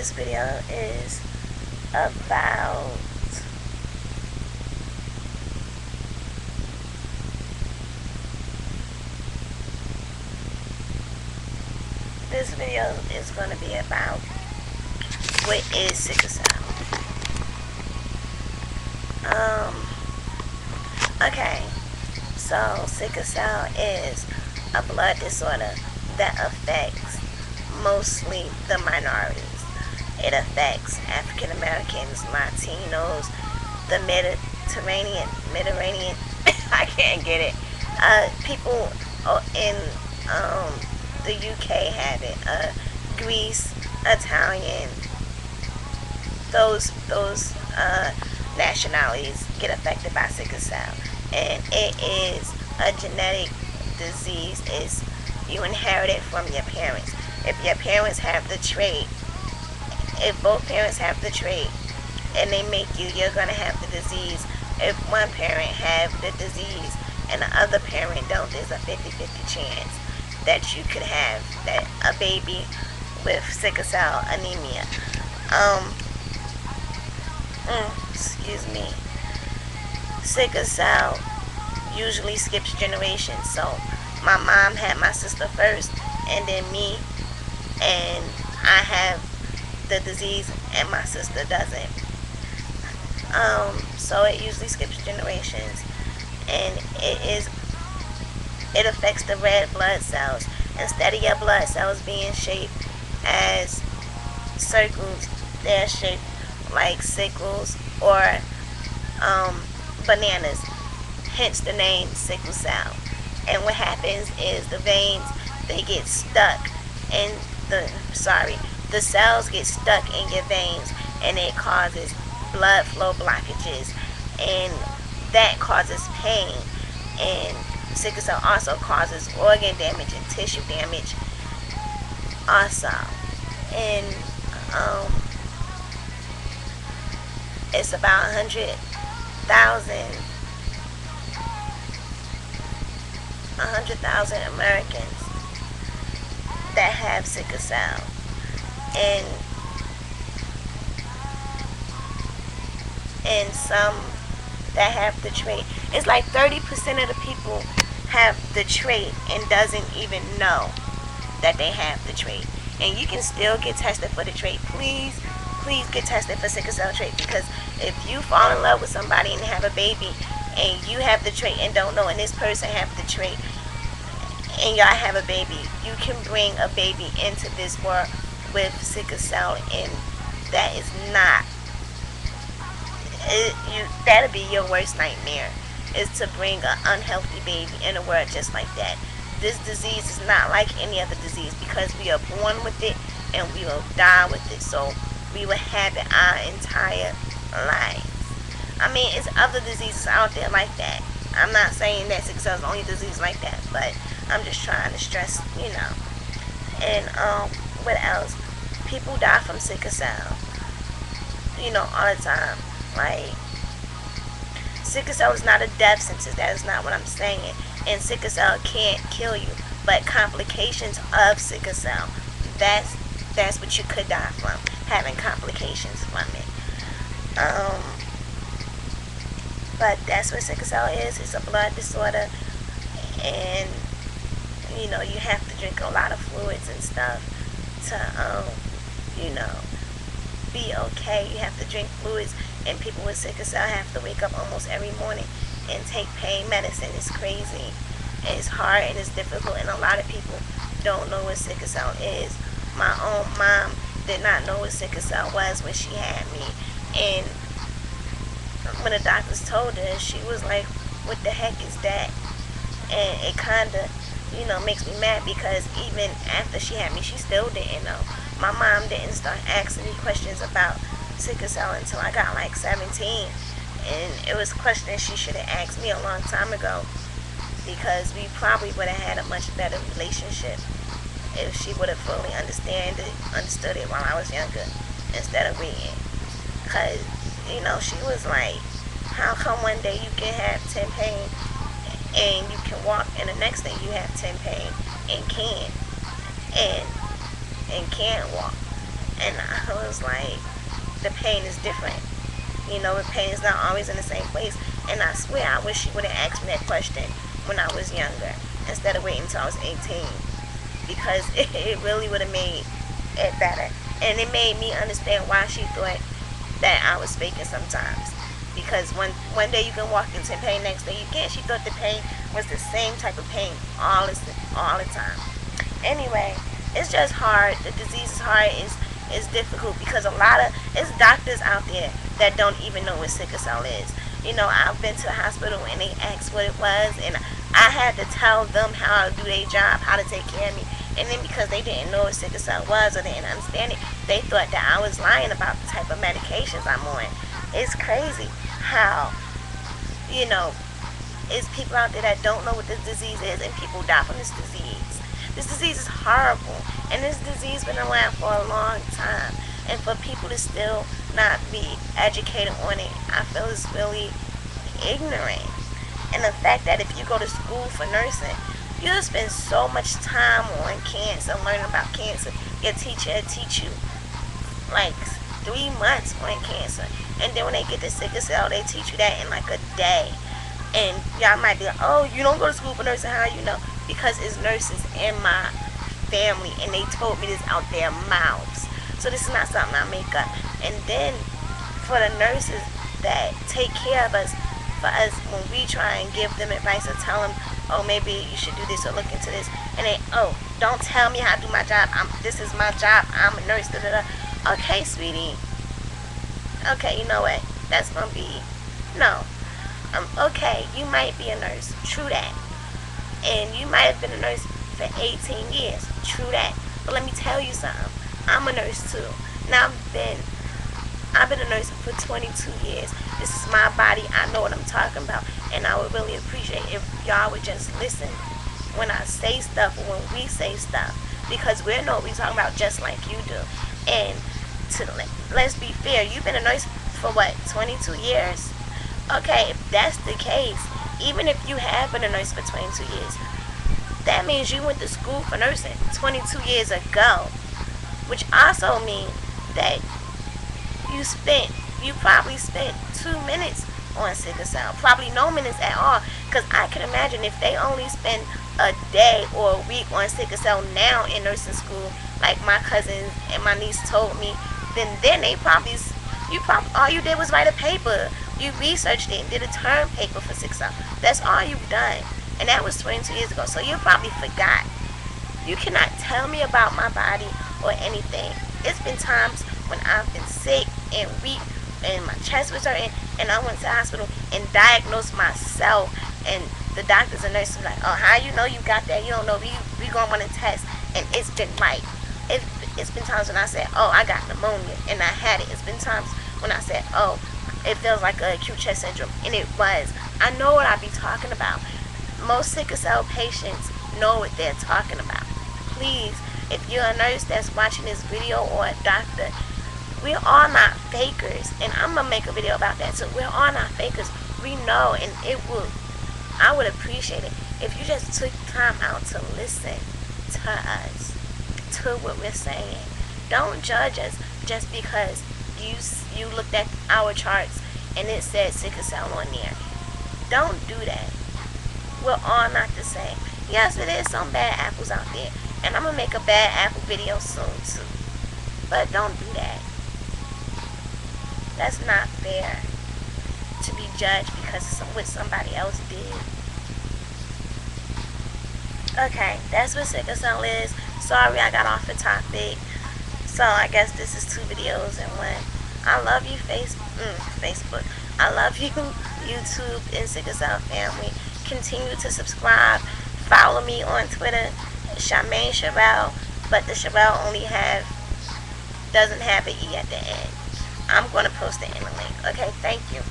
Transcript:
this video is about this video is going to be about what is sickle cell. Um, okay, so sickle cell is a blood disorder that affects mostly the minorities. It affects African Americans, Latinos, the Mediterranean, Mediterranean, I can't get it. Uh, people in um, the UK have it. Uh, Greece, Italian, those those uh, nationalities get affected by sickle cell, and it is a genetic disease. Is you inherit it from your parents. If your parents have the trait, if both parents have the trait, and they make you, you're gonna have the disease. If one parent have the disease and the other parent don't, there's a 50-50 chance that you could have that a baby with sickle cell anemia. Um, mm, excuse me. Sickle cell usually skips generations. So my mom had my sister first, and then me, and I have the disease, and my sister doesn't. Um, so it usually skips generations, and it is it affects the red blood cells. Instead of your blood cells being shaped as circles, they're shaped like sickles or um, bananas. Hence the name sickle cell. And what happens is the veins they get stuck in the sorry the cells get stuck in your veins and it causes blood flow blockages and that causes pain. And sickle cell also causes organ damage and tissue damage also. And um, it's about 100,000 100,000 Americans that have sickle cell and and some that have the trait. It's like 30% of the people have the trait and doesn't even know that they have the trait. And you can still get tested for the trait. Please, please get tested for sickle cell trait because if you fall in love with somebody and have a baby and you have the trait and don't know and this person have the trait and y'all have a baby, you can bring a baby into this world with sickle cell and that is not it, you that'll be your worst nightmare is to bring an unhealthy baby in the world just like that. This disease is not like any other disease because we are born with it and we will die with it. So we will have it our entire life I mean, it's other diseases out there like that. I'm not saying that sickle cell is the only disease like that, but I'm just trying to stress, you know. And um, what else? People die from sickle cell, you know, all the time. Like Sickle cell is not a death sentence. That is not what I'm saying. And sickle cell can't kill you. But complications of sickle cell, that's that's what you could die from. Having complications from it. Um, but that's what sickle cell is. It's a blood disorder. And, you know, you have to drink a lot of fluids and stuff to, um, you know, be okay. You have to drink fluids and people with sickle cell have to wake up almost every morning and take pain medicine. It's crazy. And it's hard and it's difficult and a lot of people don't know what sickle cell is. My own mom did not know what sickle cell was when she had me. And when the doctors told her, she was like, what the heck is that? And it kind of, you know, makes me mad because even after she had me, she still didn't know. My mom didn't start asking me questions about sickle cell until I got like 17. And it was questions she should have asked me a long time ago because we probably would have had a much better relationship if she would have fully understand it, understood it while I was younger instead of waiting. Because, you know, she was like, how come one day you can have 10 pain and you can walk and the next day you have 10 pain and can and and can't walk And I was like, the pain is different. You know, the pain is not always in the same place. And I swear, I wish she would have asked me that question when I was younger instead of waiting until I was 18. Because it, it really would have made it better. And it made me understand why she thought that I was faking sometimes. Because one one day you can walk into pain, next day you can't. She thought the pain was the same type of pain all the, all the time. Anyway, it's just hard. The disease is hard. It's, it's difficult because a lot of, it's doctors out there that don't even know what sickle cell is. You know, I've been to the hospital and they asked what it was and I had to tell them how to do their job, how to take care of me. And then because they didn't know what sickle cell was or they didn't understand it, they thought that I was lying about the type of medications I'm on. It's crazy how, you know, it's people out there that don't know what this disease is and people die from this disease. This disease is horrible and this disease been around for a long time. And for people to still not be educated on it, I feel is really ignorant. And the fact that if you go to school for nursing, you'll spend so much time on cancer, learning about cancer. Your teacher will teach you like three months on cancer. And then when they get to sickle cell, they teach you that in like a day. And y'all might be like, oh, you don't go to school for nursing, how you know? Because it's nurses in my family and they told me this out their mouths. So this is not something I make up. And then for the nurses that take care of us, for us when we try and give them advice or tell them, oh, maybe you should do this or look into this. And they, oh, don't tell me how to do my job. I'm, this is my job. I'm a nurse. Da, da, da. Okay, sweetie. Okay, you know what? That's to be, no. Um, okay, you might be a nurse, true that. And you might have been a nurse for 18 years, true that. But let me tell you something, I'm a nurse too. Now I've been, I've been a nurse for 22 years. This is my body, I know what I'm talking about. And I would really appreciate if y'all would just listen when I say stuff or when we say stuff. Because we know what we're talking about just like you do. And to let's be fair, you've been a nurse for what, 22 years? Okay, if that's the case, even if you have been a nurse for 22 years, that means you went to school for nursing 22 years ago, which also means that you spent, you probably spent two minutes on sickle cell, probably no minutes at all, because I can imagine if they only spend a day or a week on sickle cell now in nursing school, like my cousins and my niece told me, then then they probably, you probably, all you did was write a paper you researched it and did a term paper for six hours. That's all you've done. And that was 22 years ago. So you probably forgot. You cannot tell me about my body or anything. It's been times when I've been sick and weak and my chest was hurting and I went to the hospital and diagnosed myself and the doctors and nurses were like, oh, how you know you got that? You don't know. We, we going to run a test. And it's been like, it, it's been times when I said, oh, I got pneumonia and I had it. It's been times when I said, oh, it feels like a acute chest syndrome. And it was. I know what I be talking about. Most sickle cell patients know what they're talking about. Please, if you're a nurse that's watching this video or a doctor, we're all not fakers. And I'm to make a video about that. So we're all not fakers. We know and it would, I would appreciate it if you just took time out to listen to us, to what we're saying. Don't judge us just because you you looked at our charts and it said sickle cell on there. Don't do that. We're all not the same. Yes, it is some bad apples out there. And I'm to make a bad apple video soon too. But don't do that. That's not fair to be judged because of what somebody else did. Okay, that's what sickle cell is. Sorry I got off the topic. So I guess this is two videos in one. I love you, face, mm, Facebook. I love you, YouTube and Sickle Cell family. Continue to subscribe. Follow me on Twitter, Shamaine Charelle, but the Charelle only have doesn't have an E at the end. I'm going to post it in the link. Okay, thank you.